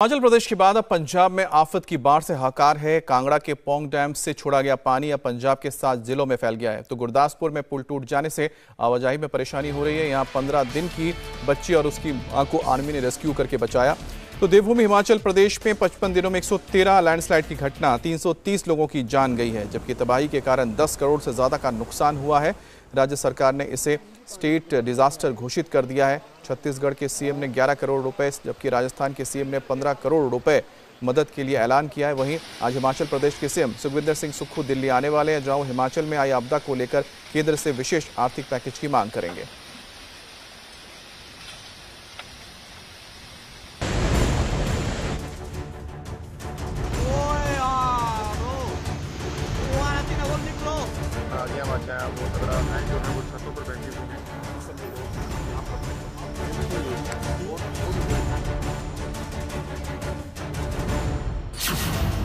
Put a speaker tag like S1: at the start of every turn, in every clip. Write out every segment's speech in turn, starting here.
S1: हिमाचल प्रदेश के बाद अब पंजाब में आफत की बाढ़ से हाकार है। कांगड़ा के पोंग डैम से छोड़ा गया पानी अब पंजाब के सात जिलों में फैल गया है। तो गुरदासपुर में पुल टूट जाने से आवाजाही में परेशानी हो रही है। यहाँ पंद्रह दिन की बच्ची और उसकी माँ को आर्मी ने रेस्क्यू करके बचाया। तो देवभूमि हिमाचल प्रदेश में 55 दिनों में 113 लैंडस्लाइड की घटना 330 लोगों की जान गई है, जबकि तबाही के कारण 10 करोड़ से ज़्यादा का नुकसान हुआ है। राज्य सरकार ने इसे स्टेट डिजास्टर घोषित कर दिया है। छत्तीसगढ़ के सीएम ने 11 करोड़ रुपए, जबकि राजस्थान के सीएम ने 15 करोड़ रुपए मदद के लिए ऐलान किया है। वहीं आज हिमाचल प्रदेश के सीएम सुखविंदर सिंह सुक्खू दिल्ली आने वाले हैं, जहाँ हिमाचल में आई आपदा को लेकर केंद्र से विशेष आर्थिक पैकेज की मांग करेंगे।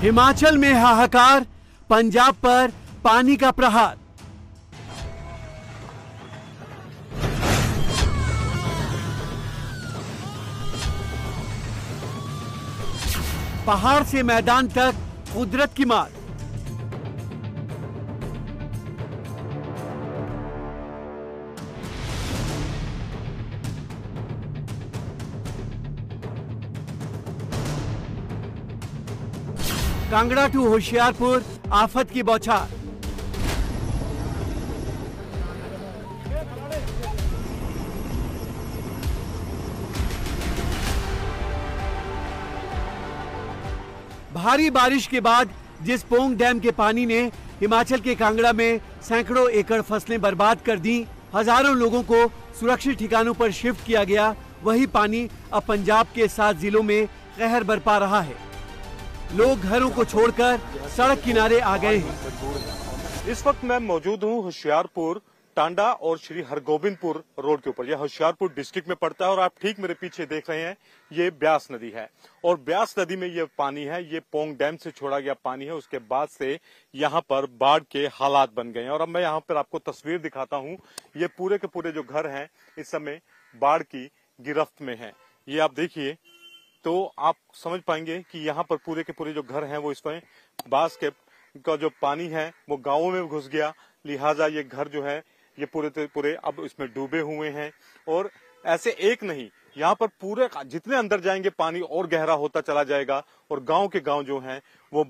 S2: हिमाचल में हाहाकार, पंजाब पर पानी का प्रहार। पहाड़ से मैदान तक कुदरत की मार। कांगड़ा टू होशियारपुर, आफत की बौछार। भारी बारिश के बाद जिस पोंग डैम के पानी ने हिमाचल के कांगड़ा में सैकड़ों एकड़ फ़सलें बर्बाद कर दी, हज़ारों लोगों को सुरक्षित ठिकानों पर शिफ्ट किया गया, वही पानी अब पंजाब के सात जिलों में कहर बरपा रहा है। लोग घरों को छोड़कर सड़क किनारे आ गए हैं।
S3: इस वक्त मैं मौजूद हूँ होशियारपुर, टांडा और श्री हरगोबिंदपुर रोड के ऊपर। यह होशियारपुर डिस्ट्रिक्ट में पड़ता है और आप ठीक मेरे पीछे देख रहे हैं, ये ब्यास नदी है। और ब्यास नदी में ये पानी है, ये पोंग डैम से छोड़ा गया पानी है, उसके बाद से यहाँ पर बाढ़ के हालात बन गए हैं। और अब मैं यहाँ पर आपको तस्वीर दिखाता हूँ, ये पूरे के पूरे जो घर हैं, इस समय बाढ़ की गिरफ्त में है। ये आप देखिए तो आप समझ पाएँगे कि यहाँ पर पूरे के पूरे जो घर हैं, वो इसमें बाँस के का जो पानी है, वो गाँवों में घुस गया। लिहाजा ये घर जो है, ये पूरे पूरे अब इसमें डूबे हुए हैं। और ऐसे एक नहीं, यहाँ पर पूरे जितने अंदर जाएँगे, पानी और गहरा होता चला जाएगा और गाँव के गाँव जो हैं, वो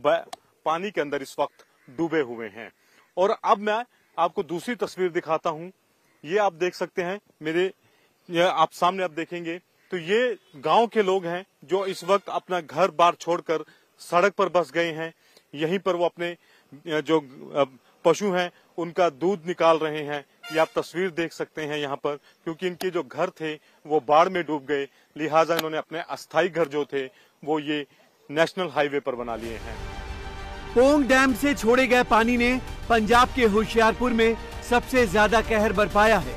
S3: पानी के अंदर इस वक्त डूबे हुए हैं। और अब मैं आपको दूसरी तस्वीर दिखाता हूँ। ये आप देख सकते हैं, मेरे आप सामने आप देखेंगे। तो ये गाँव के लोग हैं जो इस वक्त अपना घर बार छोड़कर सड़क पर बस गए हैं। यहीं पर वो अपने जो पशु हैं, उनका दूध निकाल रहे हैं। ये आप तस्वीर देख सकते हैं यहाँ पर, क्योंकि इनके जो घर थे, वो बाढ़ में डूब गए। लिहाजा इन्होंने अपने अस्थायी घर जो थे, वो ये नेशनल हाईवे पर बना लिए हैं।
S2: पोंग डैम से छोड़े गए पानी ने पंजाब के होशियारपुर में सबसे ज़्यादा कहर बरपाया है।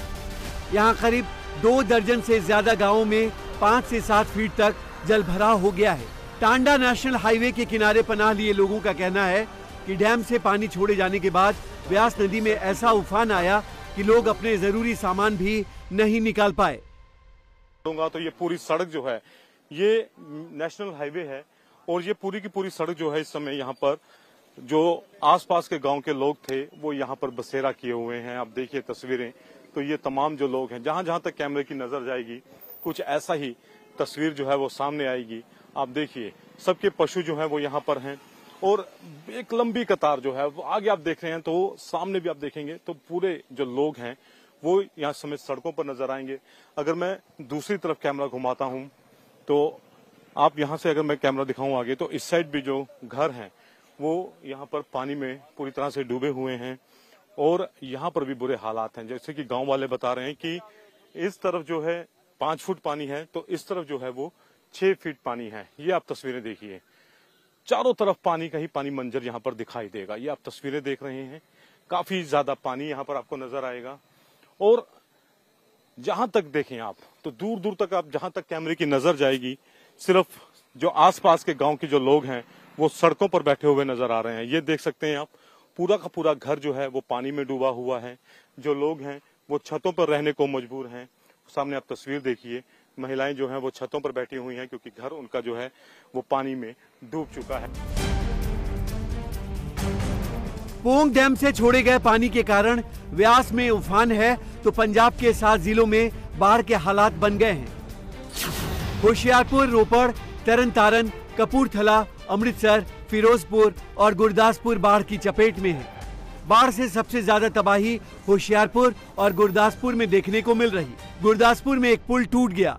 S2: यहाँ करीब दो दर्जन से ज़्यादा गाँवों में पाँच से सात फीट तक जल भराव हो गया है। टांडा नेशनल हाईवे के किनारे पनाह लिए लोगों का कहना है कि डैम से पानी छोड़े जाने के बाद ब्यास नदी में ऐसा उफान आया कि लोग अपने ज़रूरी सामान भी नहीं निकाल पाए।
S3: तो ये पूरी सड़क जो है, ये नेशनल हाईवे है और ये पूरी की पूरी सड़क जो है इस समय यहाँ पर, जो आसपास के गाँव के लोग थे, वो यहाँ पर बसेरा किए हुए हैं। आप देखिए तस्वीरें तो ये तमाम जो लोग हैं जहाँ जहाँ तक कैमरे की नज़र जाएगी कुछ ऐसा ही तस्वीर जो है वो सामने आएगी। आप देखिए, सबके पशु जो है वो यहाँ पर हैं और एक लंबी कतार जो है वो आगे आप देख रहे हैं तो सामने भी आप देखेंगे तो पूरे जो लोग हैं वो यहाँ समेत सड़कों पर नज़र आएँगे। अगर मैं दूसरी तरफ़ कैमरा घुमाता हूँ तो आप यहाँ से अगर मैं कैमरा दिखाऊँ आगे तो इस साइड भी जो घर हैं वो यहाँ पर पानी में पूरी तरह से डूबे हुए हैं और यहाँ पर भी बुरे हालात हैं। जैसे कि गाँव वाले बता रहे हैं कि इस तरफ़ जो है पाँच फुट पानी है तो इस तरफ़ जो है वो छह फीट पानी है। ये आप तस्वीरें देखिए। चारों तरफ़ पानी का ही पानी मंजर यहाँ पर दिखाई देगा। ये आप तस्वीरें देख रहे हैं। काफ़ी ज़्यादा पानी यहाँ पर आपको नज़र आएगा। और जहाँ तक देखें आप तो दूर दूर तक आप, जहाँ तक कैमरे की नज़र जाएगी, सिर्फ़ जो आसपास के गाँव के जो लोग हैं, वो सड़कों पर बैठे हुए नज़र आ रहे हैं। ये देख सकते हैं आप, पूरा का पूरा घर जो है वो पानी में डूबा हुआ है। जो लोग हैं, वो छतों पर रहने को मजबूर हैं। सामने आप तस्वीर देखिए, महिलाएँ जो हैं वो छतों पर बैठी हुई हैं क्योंकि घर उनका जो है वो पानी में डूब चुका है।
S2: पोंग डैम से छोड़े गए पानी के कारण व्यास में उफान है तो पंजाब के सात जिलों में बाढ़ के हालात बन गए हैं। होशियारपुर, रोपड़ तरन तारन कपूरथला, अमृतसर, फिरोजपुर और गुरदासपुर बाढ़ की चपेट में है। बाढ़ से सबसे ज़्यादा तबाही होशियारपुर और गुरदासपुर में देखने को मिल रही। गुरदासपुर में एक पुल टूट गया,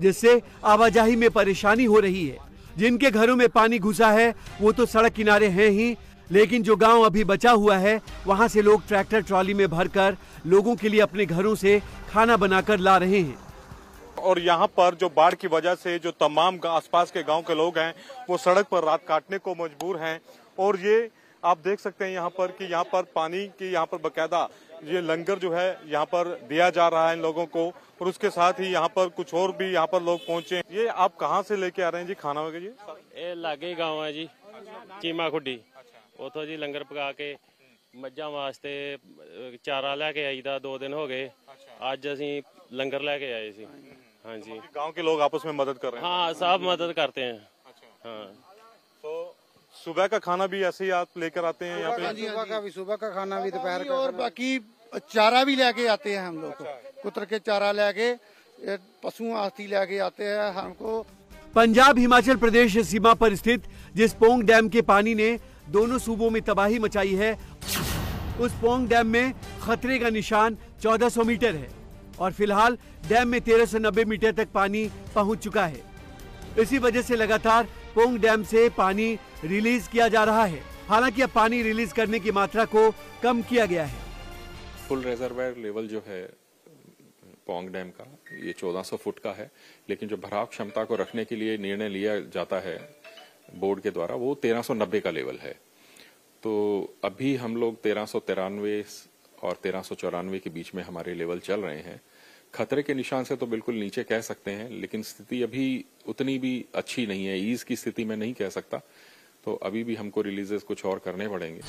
S2: जिससे आवाजाही में परेशानी हो रही है। जिनके घरों में पानी घुसा है, वो तो सड़क किनारे हैं ही, लेकिन जो गाँव अभी बचा हुआ है, वहाँ से लोग ट्रैक्टर ट्रॉली में भरकर लोगों के लिए अपने घरों से खाना बनाकर ला रहे हैं।
S3: और यहाँ पर जो बाढ़ की वजह से जो तमाम आसपास के गाँव के लोग हैं, वो सड़क पर रात काटने को मजबूर हैं। और ये आप देख सकते हैं यहाँ पर कि यहाँ पर पानी की यहाँ पर बकायदा ये लंगर जो है यहाँ पर दिया जा रहा है इन लोगों को और उसके साथ ही यहाँ पर कुछ और भी यहाँ पर लोग पहुँचे ये आप कहाँ से लेके आ रहे हैं जी? खाना वगैरह जी
S4: ये लागे गाँव है जी चीमा खुडी अच्छा। उतो जी लंगर पका के मज़ा वास्ते चारा लैके आई दो दिन हो गए। ਗਏ ਅੱਜ ਅਸੀਂ ਲੰਗਰ ਲੈ ਕੇ ਆਏ ਸੀ
S3: गाँव के लोग आपस में मदद कर रहे हैं।
S4: हाँ सब मदद करते हैं। अच्छा। हाँ।
S3: तो सुबह का खाना भी ऐसे ही आप लेकर आते हैं यहाँ पे
S5: सुबह का भी सुबह का खाना भी दोपहर का और बाकी चारा भी लेके आते हैं हम लोग। कुतर के चारा लेके पशु आस्ती लेके आते हैं हमको।
S2: पंजाब हिमाचल प्रदेश सीमा पर स्थित जिस पोंग डैम के पानी ने दोनों सूबों में तबाही मचाई है उस पोंग डैम में खतरे का निशान 1400 मीटर है और फ़िलहाल डैम में 1390 मीटर तक पानी पहुँच चुका है। इसी वजह से लगातार पोंग डैम से पानी रिलीज़ किया जा रहा है। हालाँकि अब पानी रिलीज़ करने की मात्रा को कम किया गया है।
S6: फुल रिजर्वायर लेवल जो है, पोंग डैम का, ये 1400 फुट का है। लेकिन जो भराव क्षमता को रखने के लिए निर्णय लिया जाता है, बोर्ड के द्वारा, वो 1390 का लेवल है। तो अभी हम लोग तेरह और तेरह के बीच में हमारे लेवल चल रहे हैं। खतरे के निशान से तो बिल्कुल नीचे कह सकते हैं, लेकिन स्थिति अभी उतनी भी अच्छी नहीं है। ईज की स्थिति में नहीं कह सकता। तो अभी भी हमको रिलीजेस कुछ और करने पड़ेंगे।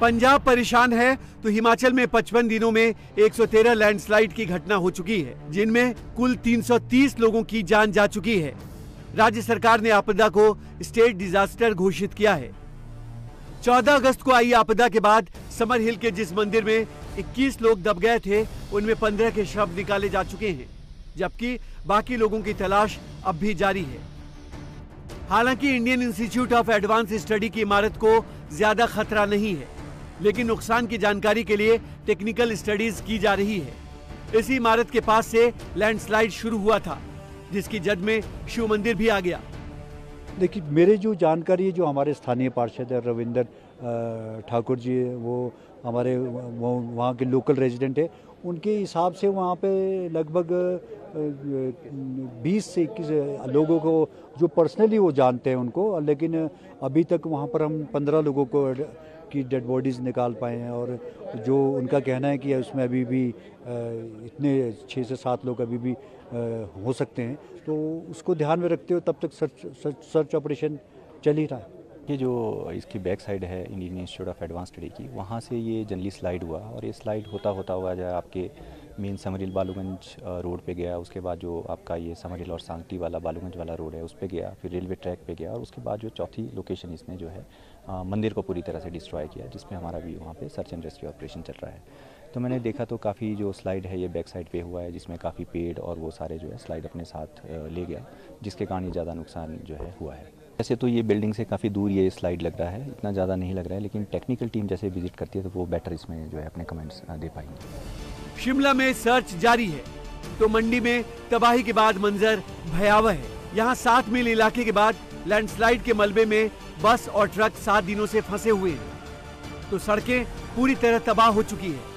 S2: पंजाब परेशान है तो हिमाचल में 55 दिनों में 113 लैंडस्लाइड की घटना हो चुकी है, जिनमें कुल 330 लोगों की जान जा चुकी है। राज्य सरकार ने आपदा को स्टेट डिजास्टर घोषित किया है। 14 अगस्त को आई आपदा के बाद समर हिल के जिस मंदिर में 21 लोग दब गए थे, उनमें 15 के शव निकाले जा चुके हैं, जबकि बाकी लोगों की तलाश अब भी जारी है। हालाँकि Indian Institute of Advance Study की इमारत को ज़्यादा खतरा नहीं है, लेकिन नुकसान की जानकारी के लिए टेक्निकल स्टडीज़ की जा रही है। इसी इमारत के पास से लैंडस्लाइड शुरू हुआ था, जिसकी जद में शिव मंदिर भी आ गया।
S7: देखिए, मेरे जो जानकारी है, जो हमारे स्थानीय पार्षद है, रविंदर ठाकुर जी, वो हमारे वहाँ के लोकल रेजिडेंट है। उनके हिसाब से वहाँ पे लगभग बीस से इक्कीस लोगों को, जो पर्सनली वो जानते हैं उनको, लेकिन अभी तक वहाँ पर हम पंद्रह लोगों को की डेड बॉडीज़ निकाल पाए हैं और जो उनका कहना है कि उसमें अभी भी इतने छः से सात लोग अभी भी हो सकते हैं। तो उसको ध्यान में रखते हुए तब तक सर्च सर्च, सर्च ऑपरेशन चल ही रहा है।
S8: ये जो इसकी बैक साइड है Indian Institute of Advance Study की वहाँ से ये जनरली स्लाइड हुआ और ये स्लाइड होता होता हुआ जो आपके मेन समरिल बालूगंज रोड पे गया उसके बाद जो आपका ये समरिल और सांगटी वाला बालूगंज वाला रोड है उस पर गया फिर रेलवे ट्रैक पे गया और उसके बाद जो चौथी लोकेशन इसने जो है मंदिर को पूरी तरह से डिस्ट्रॉय किया, जिसमें हमारा भी वहाँ पे सर्च एंड रेस्क्यू ऑपरेशन चल रहा है। तो मैंने देखा तो काफ़ी जो स्लाइड है, ये बैक साइड पे हुआ है, जिसमें काफ़ी पेड़ और वो सारे जो है स्लाइड अपने साथ ले गया, जिसके कारण ये ज़्यादा नुकसान जो है हुआ है। वैसे तो ये बिल्डिंग से काफ़ी दूर ये स्लाइड लग रहा है, इतना ज़्यादा नहीं लग रहा है, लेकिन टेक्निकल टीम जैसे विज़िट करती है तो वो बेटर इसमें जो है अपने कमेंट्स दे पाएँगे।
S2: शिमला में सर्च जारी है तो मंडी में तबाही के बाद मंजर भयावह है। यहाँ सात मील इलाके के बाद लैंडस्लाइड के मलबे में बस और ट्रक सात दिनों से फंसे हुए हैं। तो सड़कें पूरी तरह तबाह हो चुकी है।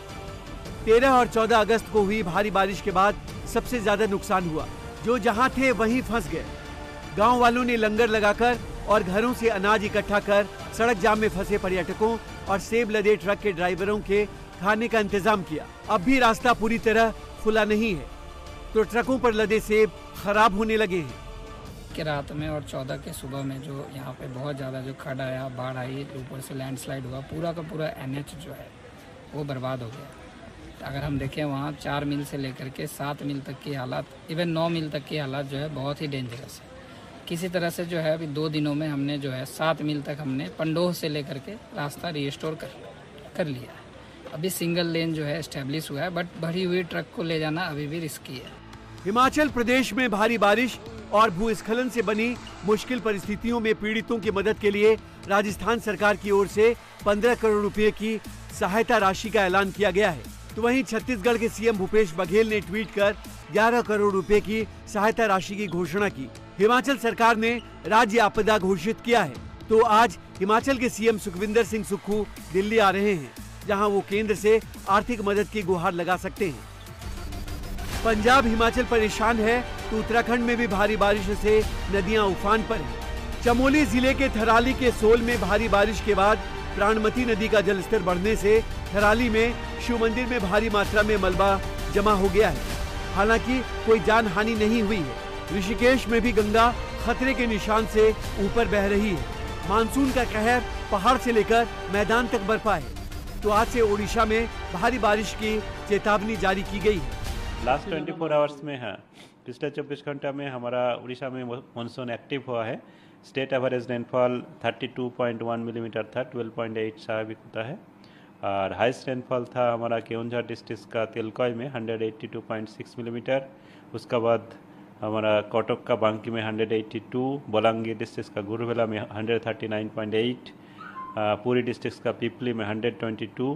S2: तेरह और चौदह अगस्त को हुई भारी बारिश के बाद सबसे ज़्यादा नुकसान हुआ। जो जहाँ थे, वहीं फंस गए। गाँव वालों ने लंगर लगाकर और घरों से अनाज इकट्ठा कर सड़क जाम में फंसे पर्यटकों और सेब लदे ट्रक के ड्राइवरों के खाने का इंतज़ाम किया। अब भी रास्ता पूरी तरह खुला नहीं है। तो ट्रकों पर लदे सेब खराब होने लगे हैं।
S9: के रात में और चौदह के सुबह में जो यहाँ पे बहुत ज़्यादा जो खड़ आया, बाढ़ आई, ऊपर से लैंडस्लाइड हुआ, पूरा का पूरा एनएच जो है, वो बर्बाद हो गया। तो अगर हम देखें वहाँ चार मील से लेकर के सात मील तक की हालात इवन नौ मील तक की हालात जो है बहुत ही डेंजरस है। किसी तरह से जो है अभी दो दिनों में हमने जो है सात मील तक हमने पंडोह से लेकर के रास्ता रिस्टोर कर कर लिया है। अभी सिंगल लेन जो है इस्टेब्लिश हुआ है बट भरी हुई ट्रक को ले जाना अभी भी रिस्की है।
S2: हिमाचल प्रदेश में भारी बारिश और भूस्खलन से बनी मुश्किल परिस्थितियों में पीड़ितों की मदद के लिए राजस्थान सरकार की ओर से 15 करोड़ रुपए की सहायता राशि का ऐलान किया गया है। तो वहीं छत्तीसगढ़ के सीएम भूपेश बघेल ने ट्वीट कर 11 करोड़ रुपए की सहायता राशि की घोषणा की। हिमाचल सरकार ने राज्य आपदा घोषित किया है। तो आज हिमाचल के सीएम सुखविंदर सिंह सुक्खू दिल्ली आ रहे हैं, जहाँ वो केंद्र से आर्थिक मदद की गुहार लगा सकते हैं। पंजाब, हिमाचल परेशान है तो उत्तराखंड में भी भारी बारिश से नदियाँ उफान पर हैं। चमोली ज़िले के थराली के सोल में भारी बारिश के बाद प्राणमती नदी का जलस्तर बढ़ने से थराली में शिव मंदिर में भारी मात्रा में मलबा जमा हो गया है। हालाँकि कोई जान हानि नहीं हुई है। ऋषिकेश में भी गंगा खतरे के निशान से ऊपर बह रही है। मानसून का कहर पहाड़ से लेकर मैदान तक बरपा है। तो आज से ओडिशा में भारी बारिश की चेतावनी जारी की गई है।
S10: लास्ट 24 आवर्स में है पिछले 24 घंटा में हमारा उड़ीसा में मानसून एक्टिव हुआ है। स्टेट एवरेज रेनफॉल 32.1 मिलीमीटर था 12.8 स्वाभाविक होता है। और हाइस्ट रेनफॉल था हमारा केउंझा डिस्ट्रिक्ट का तिलकॉय में 182.6 मिलीमीटर उसके बाद हमारा कोटक का बांकी में 182 बोलांगीर डिस्ट्रिक्ट का गुरुवेला में 139.8 पूरी डिस्ट्रिक्ट का पिपली में 122